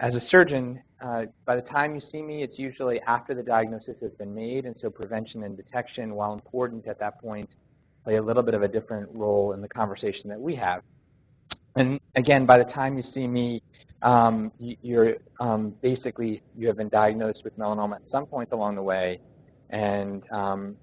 as a surgeon, uh, by the time you see me, it's usually after the diagnosis has been made, and so prevention and detection, while important at that point, play a little bit of a different role in the conversation that we have. And again, by the time you see me, um, you're um, basically you have been diagnosed with melanoma at some point along the way, and um,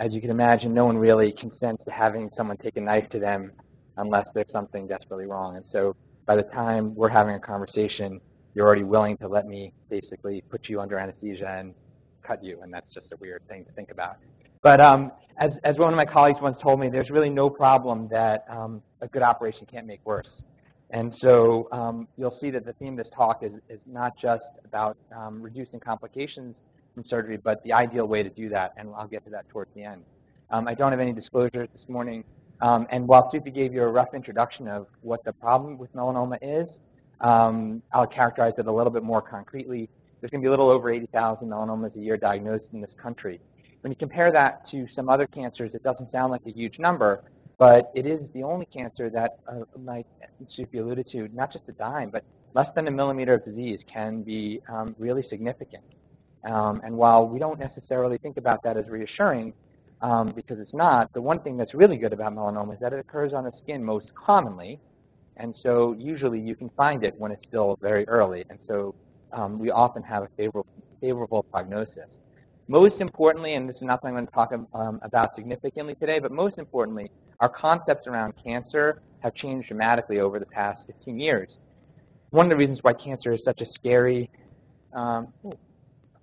as you can imagine, no one really consents to having someone take a knife to them unless there's something desperately wrong. And so by the time we're having a conversation, you're already willing to let me basically put you under anesthesia and cut you, and that's just a weird thing to think about. But um, as, as one of my colleagues once told me, there's really no problem that um, a good operation can't make worse. And so um, you'll see that the theme of this talk is, is not just about um, reducing complications from surgery, but the ideal way to do that, and I'll get to that towards the end. Um, I don't have any disclosures this morning, um, and while Sufi gave you a rough introduction of what the problem with melanoma is, um, I'll characterize it a little bit more concretely. There's going to be a little over 80,000 melanomas a year diagnosed in this country. When you compare that to some other cancers, it doesn't sound like a huge number, but it is the only cancer that, uh, like Sufi alluded to, not just a dime, but less than a millimeter of disease can be um, really significant. Um, and while we don't necessarily think about that as reassuring, um, because it's not, the one thing that's really good about melanoma is that it occurs on the skin most commonly. And so usually you can find it when it's still very early. And so um, we often have a favorable, favorable prognosis. Most importantly, and this is not something I'm going to talk um, about significantly today, but most importantly, our concepts around cancer have changed dramatically over the past 15 years. One of the reasons why cancer is such a scary, um,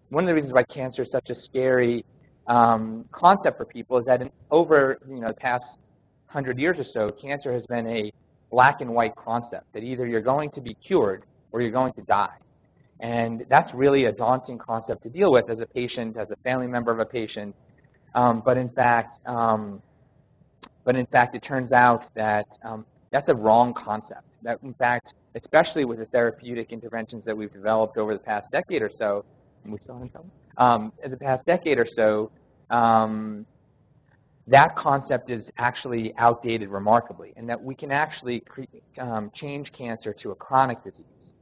one of the reasons why cancer is such a scary um, concept for people is that in, over you know the past hundred years or so, cancer has been a black and white concept that either you're going to be cured or you're going to die. And that's really a daunting concept to deal with as a patient, as a family member of a patient. Um, but in fact, um, but in fact, it turns out that um, that's a wrong concept. That in fact, especially with the therapeutic interventions that we've developed over the past decade or so, we in? Um, in the past decade or so, um, that concept is actually outdated remarkably, and that we can actually um, change cancer to a chronic disease.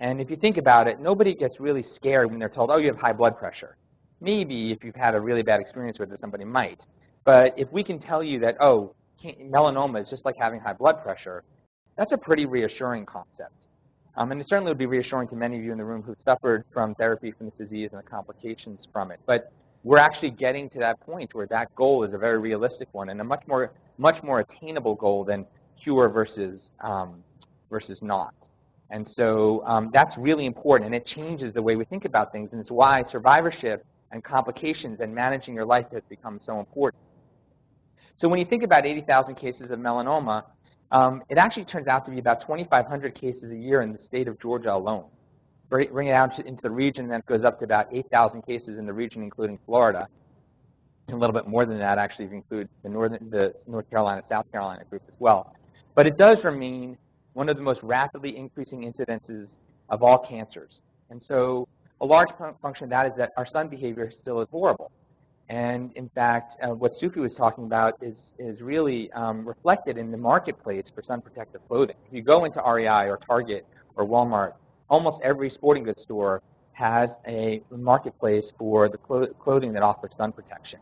And if you think about it, nobody gets really scared when they're told, oh, you have high blood pressure. Maybe if you've had a really bad experience with it, somebody might. But if we can tell you that, oh, melanoma is just like having high blood pressure, that's a pretty reassuring concept. Um, and it certainly would be reassuring to many of you in the room who've suffered from therapy from this disease and the complications from it. But we're actually getting to that point where that goal is a very realistic one and a much more, much more attainable goal than cure versus, um, versus not. And so um, that's really important, and it changes the way we think about things, and it's why survivorship and complications and managing your life has become so important. So when you think about 80,000 cases of melanoma, um, it actually turns out to be about 2,500 cases a year in the state of Georgia alone. Bring it out into the region, then it goes up to about 8,000 cases in the region, including Florida. A little bit more than that, actually, if you include the, northern, the North Carolina, South Carolina group as well. But it does remain one of the most rapidly increasing incidences of all cancers. And so a large function of that is that our sun behavior still is horrible. And in fact, uh, what Sufi was talking about is, is really um, reflected in the marketplace for sun protective clothing. If you go into REI or Target or Walmart, almost every sporting goods store has a marketplace for the clo clothing that offers sun protection.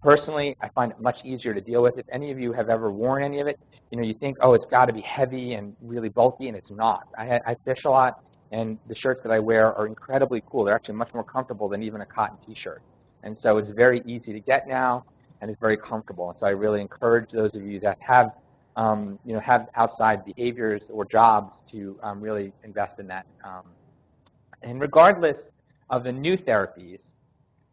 Personally, I find it much easier to deal with. If any of you have ever worn any of it, you know, you think, oh, it's got to be heavy and really bulky, and it's not. I, I fish a lot, and the shirts that I wear are incredibly cool. They're actually much more comfortable than even a cotton T-shirt. And so it's very easy to get now, and it's very comfortable. And so I really encourage those of you that have, um, you know, have outside behaviors or jobs to um, really invest in that. Um, and regardless of the new therapies,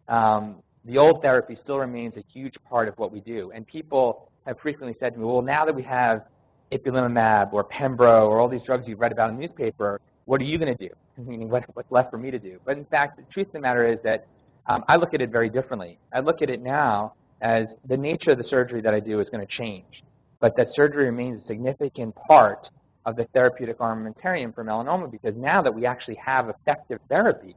um, the old therapy still remains a huge part of what we do. And people have frequently said to me, well, now that we have ipilimumab or Pembro or all these drugs you've read about in the newspaper, what are you going to do? Meaning, what, what's left for me to do? But in fact, the truth of the matter is that um, I look at it very differently. I look at it now as the nature of the surgery that I do is going to change, but that surgery remains a significant part of the therapeutic armamentarium for melanoma because now that we actually have effective therapy,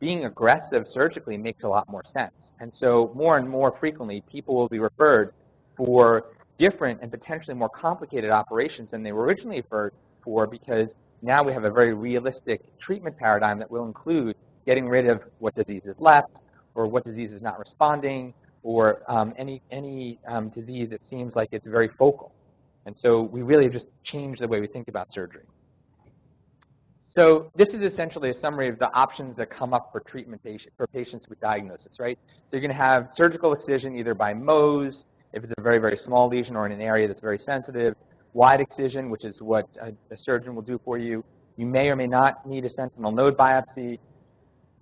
being aggressive surgically makes a lot more sense. And so more and more frequently, people will be referred for different and potentially more complicated operations than they were originally referred for because now we have a very realistic treatment paradigm that will include getting rid of what disease is left, or what disease is not responding, or um, any, any um, disease it seems like it's very focal. And so we really just changed the way we think about surgery. So this is essentially a summary of the options that come up for treatment patient, for patients with diagnosis, right? So you're going to have surgical excision either by Mohs, if it's a very, very small lesion or in an area that's very sensitive, wide excision, which is what a, a surgeon will do for you. You may or may not need a sentinel node biopsy.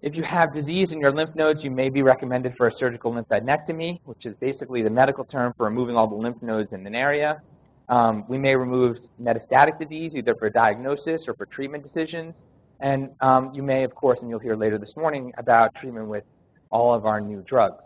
If you have disease in your lymph nodes, you may be recommended for a surgical lymphadenectomy, which is basically the medical term for removing all the lymph nodes in an area. Um, we may remove metastatic disease, either for diagnosis or for treatment decisions. And um, you may, of course, and you'll hear later this morning, about treatment with all of our new drugs.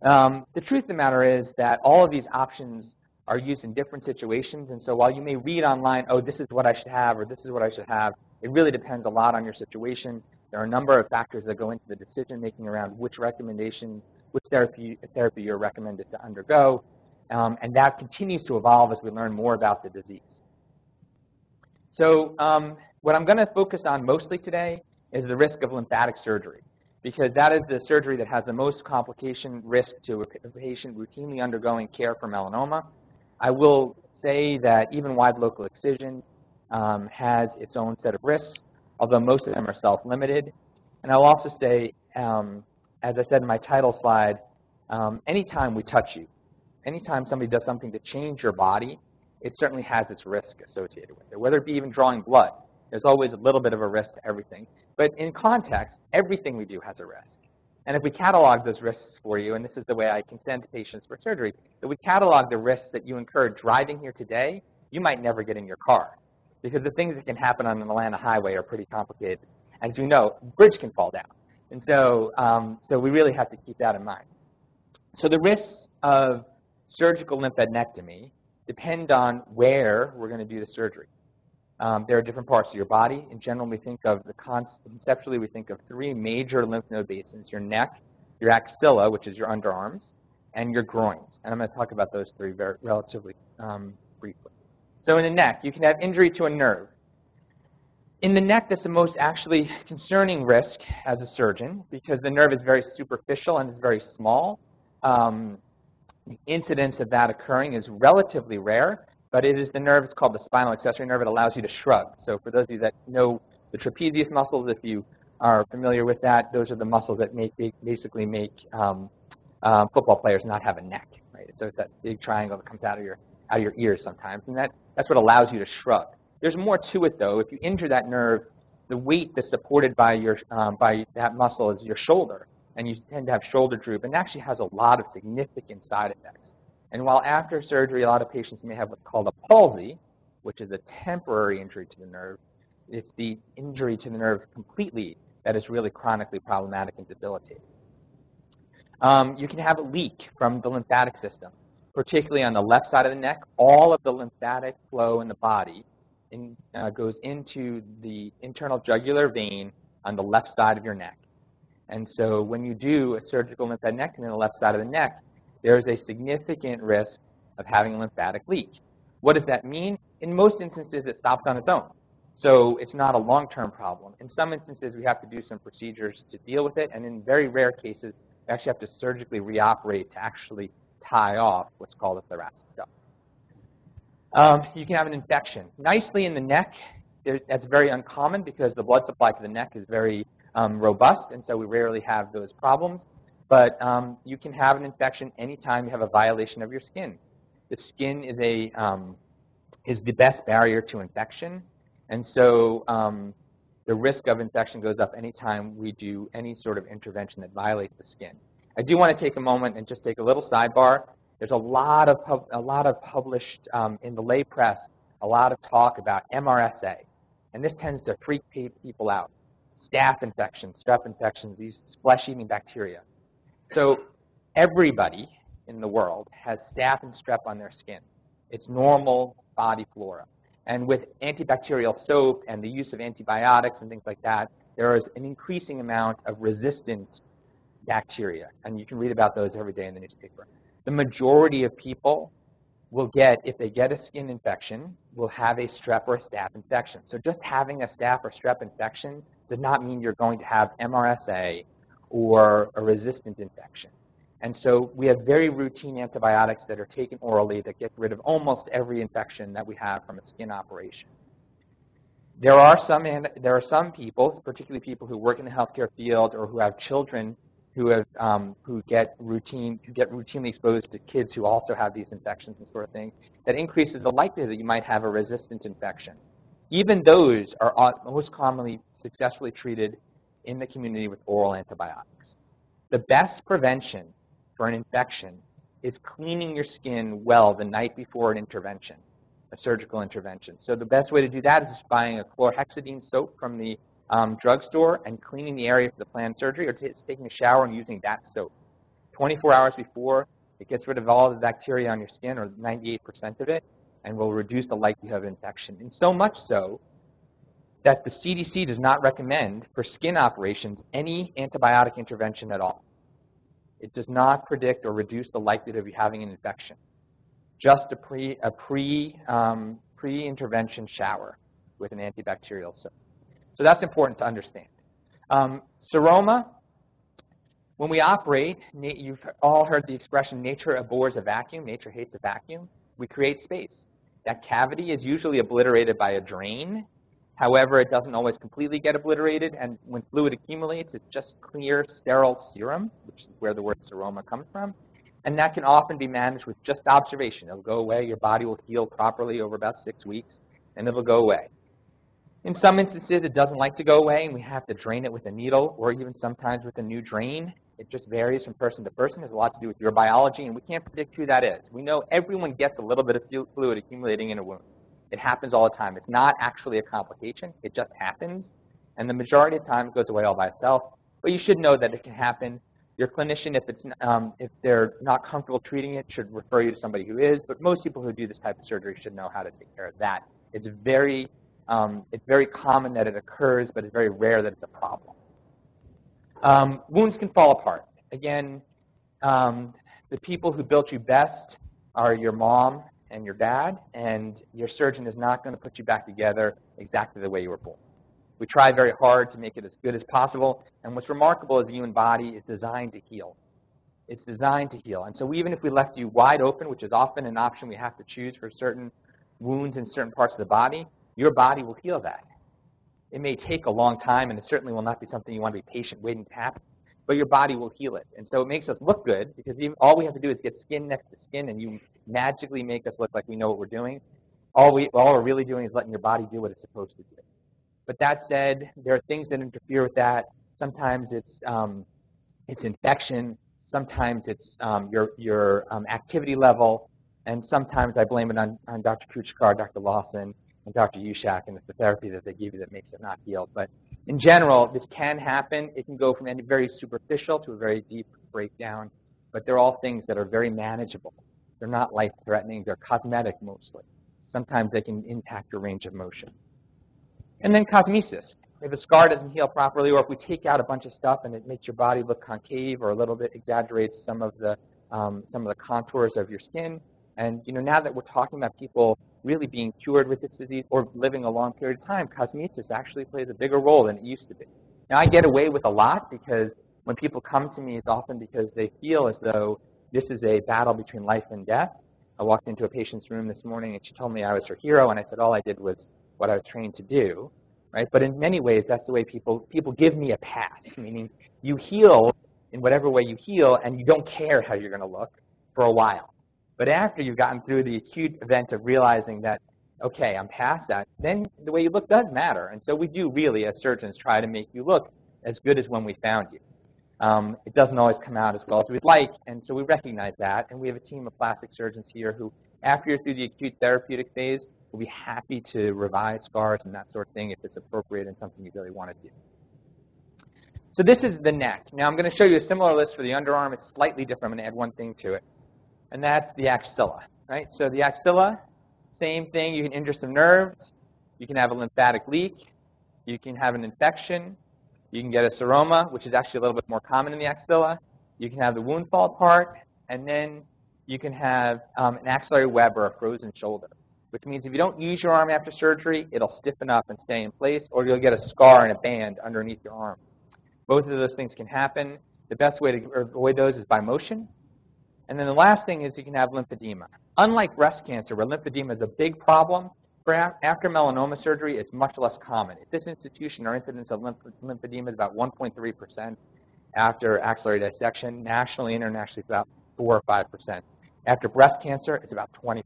Um, the truth of the matter is that all of these options are used in different situations. And so while you may read online, oh, this is what I should have, or this is what I should have, it really depends a lot on your situation. There are a number of factors that go into the decision making around which recommendation, which therapy, therapy you're recommended to undergo. Um, and that continues to evolve as we learn more about the disease. So um, what I'm going to focus on mostly today is the risk of lymphatic surgery, because that is the surgery that has the most complication risk to a patient routinely undergoing care for melanoma. I will say that even wide local excision um, has its own set of risks, although most of them are self-limited. And I'll also say, um, as I said in my title slide, um, anytime we touch you, anytime somebody does something to change your body, it certainly has its risk associated with it, whether it be even drawing blood. There's always a little bit of a risk to everything. But in context, everything we do has a risk. And if we catalog those risks for you, and this is the way I consent patients for surgery, if we catalog the risks that you incur driving here today, you might never get in your car. Because the things that can happen on an Atlanta highway are pretty complicated. As you know, bridge can fall down. And so, um, so we really have to keep that in mind. So the risks of surgical lymphadenectomy depend on where we're going to do the surgery. Um, there are different parts of your body. In general, we think of the conceptually, we think of three major lymph node basins: your neck, your axilla, which is your underarms, and your groins. And I'm going to talk about those three very relatively um, briefly. So in the neck, you can have injury to a nerve. In the neck, that's the most actually concerning risk as a surgeon because the nerve is very superficial and it's very small. Um, the incidence of that occurring is relatively rare, but it is the nerve, it's called the spinal accessory nerve, it allows you to shrug. So for those of you that know the trapezius muscles, if you are familiar with that, those are the muscles that make, basically make um, um, football players not have a neck. Right? So it's that big triangle that comes out of your, out of your ears sometimes, and that, that's what allows you to shrug. There's more to it, though. If you injure that nerve, the weight that's supported by, your, um, by that muscle is your shoulder and you tend to have shoulder droop, and it actually has a lot of significant side effects. And while after surgery, a lot of patients may have what's called a palsy, which is a temporary injury to the nerve, it's the injury to the nerve completely that is really chronically problematic and debilitating. Um, you can have a leak from the lymphatic system, particularly on the left side of the neck. All of the lymphatic flow in the body in, uh, goes into the internal jugular vein on the left side of your neck. And so when you do a surgical lymphadenectomy in the left side of the neck, there is a significant risk of having a lymphatic leak. What does that mean? In most instances, it stops on its own. So it's not a long-term problem. In some instances, we have to do some procedures to deal with it, and in very rare cases, we actually have to surgically reoperate to actually tie off what's called a thoracic duct. Um, you can have an infection. Nicely in the neck, that's very uncommon because the blood supply to the neck is very um, robust, and so we rarely have those problems. But um, you can have an infection anytime you have a violation of your skin. The skin is, a, um, is the best barrier to infection, and so um, the risk of infection goes up anytime we do any sort of intervention that violates the skin. I do want to take a moment and just take a little sidebar. There's a lot of, a lot of published um, in the lay press, a lot of talk about MRSA, and this tends to freak people out staph infections, strep infections, these flesh-eating bacteria. So everybody in the world has staph and strep on their skin. It's normal body flora. And with antibacterial soap and the use of antibiotics and things like that, there is an increasing amount of resistant bacteria. And you can read about those every day in the newspaper. The majority of people will get, if they get a skin infection, will have a strep or a staph infection. So just having a staph or strep infection does not mean you're going to have MRSA or a resistant infection. And so we have very routine antibiotics that are taken orally that get rid of almost every infection that we have from a skin operation. There are some, there are some people, particularly people who work in the healthcare field or who have children who have um, who get routine who get routinely exposed to kids who also have these infections and sort of thing, that increases the likelihood that you might have a resistant infection. Even those are most commonly successfully treated in the community with oral antibiotics. The best prevention for an infection is cleaning your skin well the night before an intervention, a surgical intervention. So the best way to do that is buying a chlorhexidine soap from the um, drugstore and cleaning the area for the planned surgery or taking a shower and using that soap. 24 hours before, it gets rid of all the bacteria on your skin, or 98% of it, and will reduce the likelihood of infection. And so much so that the CDC does not recommend for skin operations any antibiotic intervention at all. It does not predict or reduce the likelihood of you having an infection. Just a pre a pre um, pre-intervention shower with an antibacterial soap. So that's important to understand. Um, seroma, when we operate, you've all heard the expression, nature abhors a vacuum, nature hates a vacuum. We create space. That cavity is usually obliterated by a drain. However, it doesn't always completely get obliterated, and when fluid accumulates, it's just clear, sterile serum, which is where the word seroma comes from. And that can often be managed with just observation. It'll go away, your body will heal properly over about six weeks, and it'll go away. In some instances, it doesn't like to go away, and we have to drain it with a needle or even sometimes with a new drain. It just varies from person to person. It has a lot to do with your biology, and we can't predict who that is. We know everyone gets a little bit of fluid accumulating in a wound. It happens all the time. It's not actually a complication. It just happens, and the majority of the time it goes away all by itself. But you should know that it can happen. Your clinician, if, it's, um, if they're not comfortable treating it, should refer you to somebody who is. But most people who do this type of surgery should know how to take care of that. It's very um, it's very common that it occurs, but it's very rare that it's a problem. Um, wounds can fall apart. Again, um, the people who built you best are your mom and your dad, and your surgeon is not going to put you back together exactly the way you were born. We try very hard to make it as good as possible, and what's remarkable is the human body is designed to heal. It's designed to heal. And so even if we left you wide open, which is often an option we have to choose for certain wounds in certain parts of the body, your body will heal that. It may take a long time, and it certainly will not be something you want to be patient waiting to happen, but your body will heal it. And so it makes us look good because even, all we have to do is get skin next to skin, and you magically make us look like we know what we're doing. All, we, all we're really doing is letting your body do what it's supposed to do. But that said, there are things that interfere with that. Sometimes it's, um, it's infection. Sometimes it's um, your, your um, activity level. And sometimes I blame it on, on Dr. Kudchadkar, Dr. Lawson, and Dr. Yushak, and it's the therapy that they give you that makes it not heal. But in general, this can happen. It can go from any very superficial to a very deep breakdown, but they're all things that are very manageable. They're not life-threatening. They're cosmetic mostly. Sometimes they can impact your range of motion. And then cosmesis. If a scar doesn't heal properly, or if we take out a bunch of stuff and it makes your body look concave or a little bit exaggerates some of the um, some of the contours of your skin. And you know, now that we're talking about people really being cured with this disease or living a long period of time, cosmesis actually plays a bigger role than it used to be. Now, I get away with a lot because when people come to me, it's often because they feel as though this is a battle between life and death. I walked into a patient's room this morning and she told me I was her hero, and I said all I did was what I was trained to do. Right? But in many ways, that's the way people people give me a pass, meaning you heal in whatever way you heal, and you don't care how you're going to look for a while. But after you've gotten through the acute event of realizing that, okay, I'm past that, then the way you look does matter. And so we do really, as surgeons, try to make you look as good as when we found you. Um, it doesn't always come out as well as we'd like, and so we recognize that. And we have a team of plastic surgeons here who, after you're through the acute therapeutic phase, will be happy to revise scars and that sort of thing if it's appropriate and something you really want to do. So this is the neck. Now I'm going to show you a similar list for the underarm. It's slightly different. I'm going to add one thing to it and that's the axilla, right? So the axilla, same thing. You can injure some nerves. You can have a lymphatic leak. You can have an infection. You can get a seroma, which is actually a little bit more common in the axilla. You can have the wound fall apart, and then you can have um, an axillary web or a frozen shoulder, which means if you don't use your arm after surgery, it'll stiffen up and stay in place, or you'll get a scar and a band underneath your arm. Both of those things can happen. The best way to avoid those is by motion. And then the last thing is you can have lymphedema. Unlike breast cancer, where lymphedema is a big problem, after melanoma surgery, it's much less common. At this institution, our incidence of lymph lymphedema is about 1.3% after axillary dissection. Nationally, internationally, it's about 4 or 5%. After breast cancer, it's about 20%.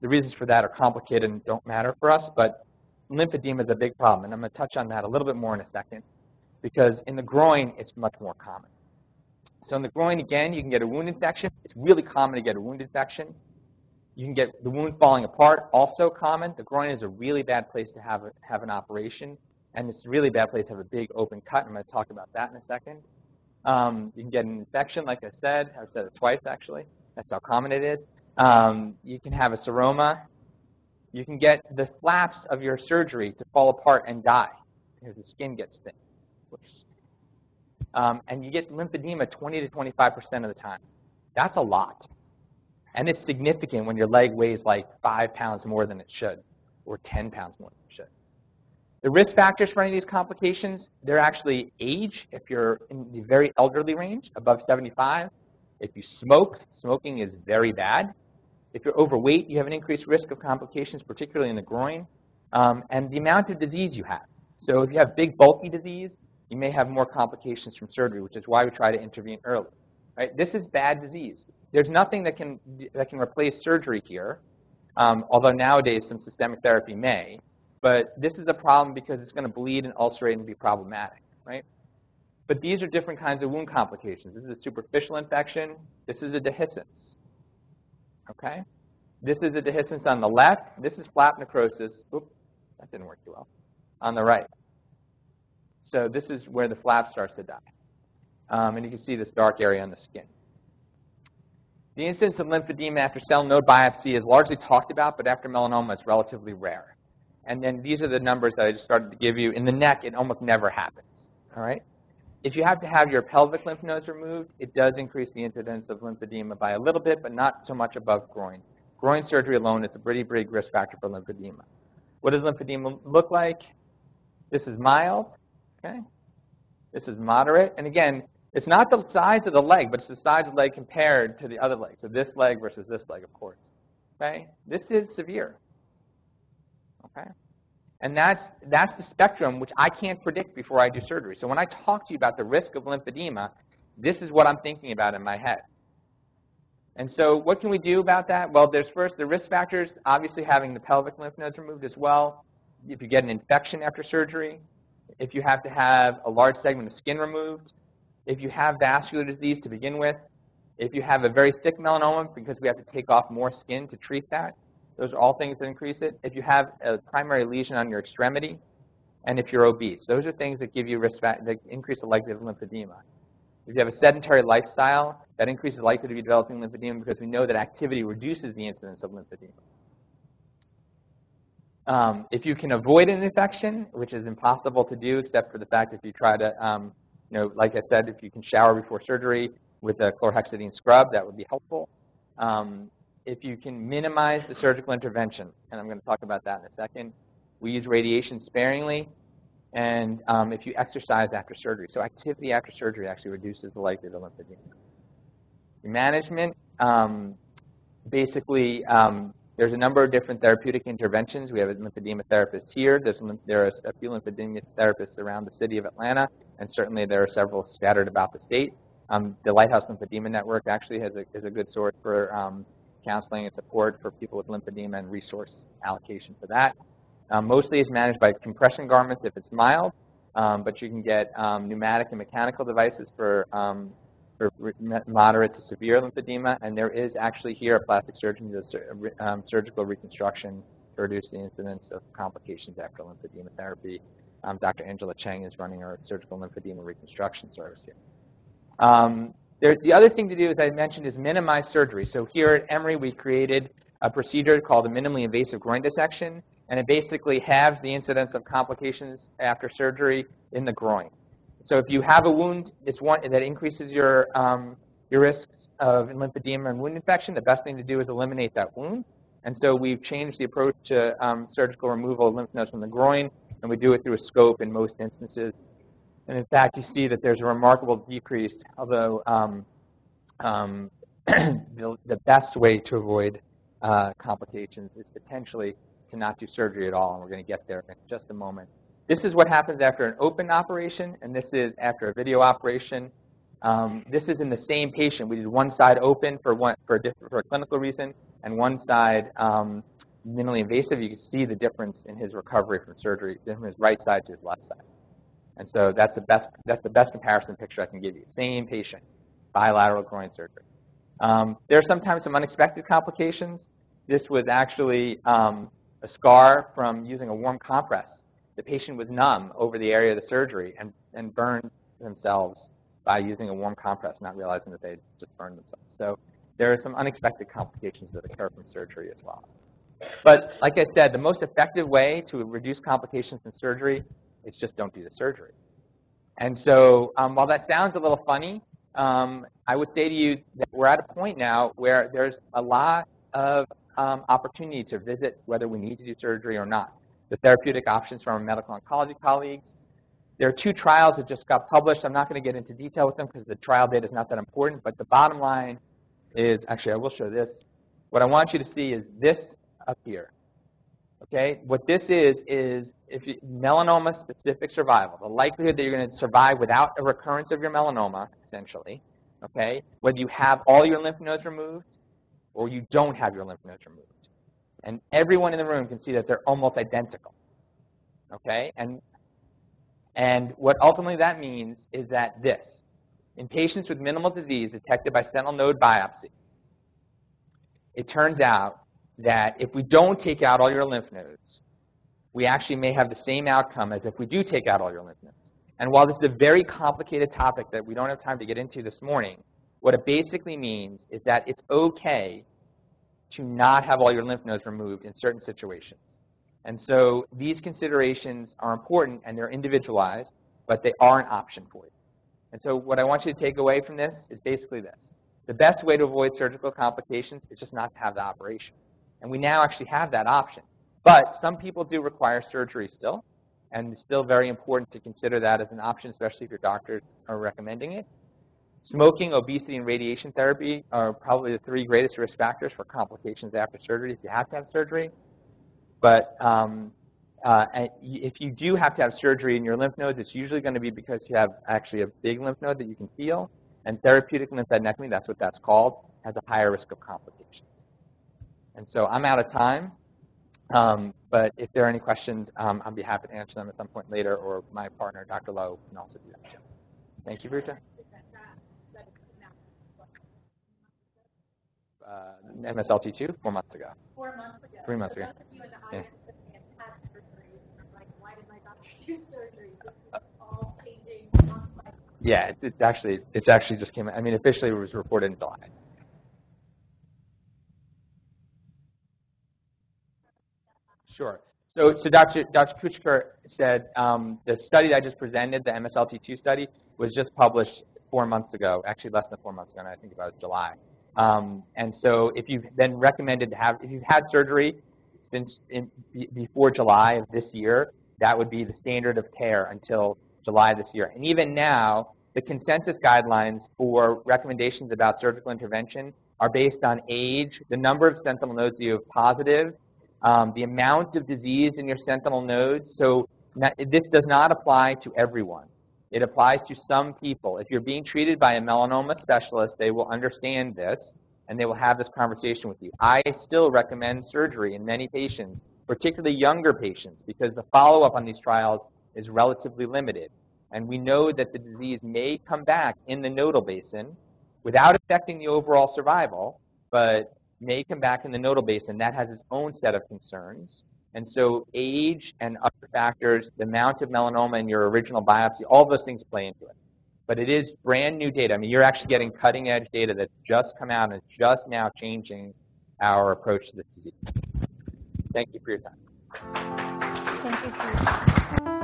The reasons for that are complicated and don't matter for us, but lymphedema is a big problem, and I'm going to touch on that a little bit more in a second, because in the groin, it's much more common. So in the groin, again, you can get a wound infection. It's really common to get a wound infection. You can get the wound falling apart, also common. The groin is a really bad place to have, a, have an operation, and it's a really bad place to have a big open cut. I'm going to talk about that in a second. Um, you can get an infection, like I said. I've said it twice, actually. That's how common it is. Um, you can have a seroma. You can get the flaps of your surgery to fall apart and die because the skin gets thin. Um, and you get lymphedema 20 to 25% of the time. That's a lot. And it's significant when your leg weighs like 5 pounds more than it should, or 10 pounds more than it should. The risk factors for any of these complications, they're actually age, if you're in the very elderly range, above 75. If you smoke, smoking is very bad. If you're overweight, you have an increased risk of complications, particularly in the groin, um, and the amount of disease you have. So if you have big, bulky disease, you may have more complications from surgery, which is why we try to intervene early. Right? This is bad disease. There's nothing that can, that can replace surgery here, um, although nowadays some systemic therapy may. But this is a problem because it's going to bleed and ulcerate and be problematic. Right? But these are different kinds of wound complications. This is a superficial infection. This is a dehiscence. Okay? This is a dehiscence on the left. This is flap necrosis. Oops, that didn't work too well. On the right. So this is where the flap starts to die. Um, and you can see this dark area on the skin. The incidence of lymphedema after cell node biopsy is largely talked about, but after melanoma it's relatively rare. And then these are the numbers that I just started to give you. In the neck, it almost never happens. All right? If you have to have your pelvic lymph nodes removed, it does increase the incidence of lymphedema by a little bit, but not so much above groin. Groin surgery alone is a pretty big risk factor for lymphedema. What does lymphedema look like? This is mild. Okay? This is moderate. And again, it's not the size of the leg, but it's the size of the leg compared to the other leg. So this leg versus this leg, of course. Okay? This is severe. Okay? And that's, that's the spectrum which I can't predict before I do surgery. So when I talk to you about the risk of lymphedema, this is what I'm thinking about in my head. And so what can we do about that? Well, there's first the risk factors, obviously having the pelvic lymph nodes removed as well. If you get an infection after surgery, if you have to have a large segment of skin removed, if you have vascular disease to begin with, if you have a very thick melanoma because we have to take off more skin to treat that, those are all things that increase it. If you have a primary lesion on your extremity, and if you're obese, those are things that give you risk that increase the likelihood of lymphedema. If you have a sedentary lifestyle, that increases the likelihood of you developing lymphedema because we know that activity reduces the incidence of lymphedema. Um, if you can avoid an infection, which is impossible to do except for the fact if you try to, um, you know, like I said, if you can shower before surgery with a chlorhexidine scrub, that would be helpful. Um, if you can minimize the surgical intervention, and I'm going to talk about that in a second, we use radiation sparingly, and um, if you exercise after surgery. So activity after surgery actually reduces the likelihood of lymphedema. Management, um, basically, um, there's a number of different therapeutic interventions. We have a lymphedema therapist here. There's, there are a few lymphedema therapists around the city of Atlanta, and certainly there are several scattered about the state. Um, the Lighthouse Lymphedema Network actually has a, is a good source for um, counseling and support for people with lymphedema and resource allocation for that. Um, mostly is managed by compression garments if it's mild, um, but you can get um, pneumatic and mechanical devices for um, for moderate to severe lymphedema, and there is actually here a plastic surgeon who does um, surgical reconstruction to reduce the incidence of complications after lymphedema therapy. Um, Dr. Angela Cheng is running our surgical lymphedema reconstruction service here. Um, there, the other thing to do, as I mentioned, is minimize surgery. So here at Emory, we created a procedure called a minimally invasive groin dissection, and it basically halves the incidence of complications after surgery in the groin. So if you have a wound it's one, that increases your um, your risks of lymphedema and wound infection, the best thing to do is eliminate that wound. And so we've changed the approach to um, surgical removal of lymph nodes from the groin, and we do it through a scope in most instances. And in fact, you see that there's a remarkable decrease, although um, um, the, the, best way to avoid uh, complications is potentially to not do surgery at all, and we're going to get there in just a moment. This is what happens after an open operation, and this is after a video operation. Um, this is in the same patient. We did one side open for, one, for, a, for a clinical reason, and one side um, minimally invasive. You can see the difference in his recovery from surgery from his right side to his left side. And so that's the best, that's the best comparison picture I can give you. Same patient, bilateral groin surgery. Um, there are sometimes some unexpected complications. This was actually um, a scar from using a warm compress. The patient was numb over the area of the surgery and, and burned themselves by using a warm compress, not realizing that they just burned themselves. So there are some unexpected complications that occur from surgery as well. But like I said, the most effective way to reduce complications from surgery is just don't do the surgery. And so um, while that sounds a little funny, um, I would say to you that we're at a point now where there's a lot of um, opportunity to visit whether we need to do surgery or not. The therapeutic options from our medical oncology colleagues. There are two trials that just got published. I'm not going to get into detail with them because the trial data is not that important, but the bottom line is, actually I will show this. What I want you to see is this up here. Okay, what this is is if you, melanoma-specific survival, the likelihood that you're going to survive without a recurrence of your melanoma, essentially. Okay, whether you have all your lymph nodes removed or you don't have your lymph nodes removed, and everyone in the room can see that they're almost identical. Okay, and and what ultimately that means is that this, in patients with minimal disease detected by sentinel node biopsy, it turns out that if we don't take out all your lymph nodes, we actually may have the same outcome as if we do take out all your lymph nodes. And while this is a very complicated topic that we don't have time to get into this morning, what it basically means is that it's okay to not have all your lymph nodes removed in certain situations. And so these considerations are important and they're individualized, but they are an option for you. And so what I want you to take away from this is basically this. The best way to avoid surgical complications is just not to have the operation. And we now actually have that option. But some people do require surgery still, and it's still very important to consider that as an option, especially if your doctors are recommending it. Smoking, obesity, and radiation therapy are probably the three greatest risk factors for complications after surgery if you have to have surgery. But um, uh, if you do have to have surgery in your lymph nodes, it's usually going to be because you have actually a big lymph node that you can feel. And therapeutic lymphadenectomy, that's what that's called, has a higher risk of complications. And so I'm out of time. Um, but if there are any questions, um, I'll be happy to answer them at some point later, or my partner, Dr. Lowe, can also do that too. Thank you, Ruta. Uh, MSLT2, four months ago. Four months ago. Three months ago. Yeah. Yeah, it's, it's actually it's actually just came. I mean, officially it was reported in July. Sure. So, so Dr. Dr. Kudchadkar said um, the study that I just presented, the MSLT2 study, was just published four months ago, actually less than four months ago, and I think about July. Um, and so if you've been recommended to have, if you've had surgery since in, before July of this year, that would be the standard of care until July this year. And even now, the consensus guidelines for recommendations about surgical intervention are based on age, the number of sentinel nodes you have positive, um, the amount of disease in your sentinel nodes. So this does not apply to everyone. It applies to some people. If you're being treated by a melanoma specialist, they will understand this, and they will have this conversation with you. I still recommend surgery in many patients, particularly younger patients, because the follow-up on these trials is relatively limited. And we know that the disease may come back in the nodal basin without affecting the overall survival, but may come back in the nodal basin. That has its own set of concerns. And so age and other factors, the amount of melanoma in your original biopsy, all those things play into it. But it is brand new data. I mean, you're actually getting cutting edge data that's just come out and is just now changing our approach to this disease. Thank you for your time. Thank you.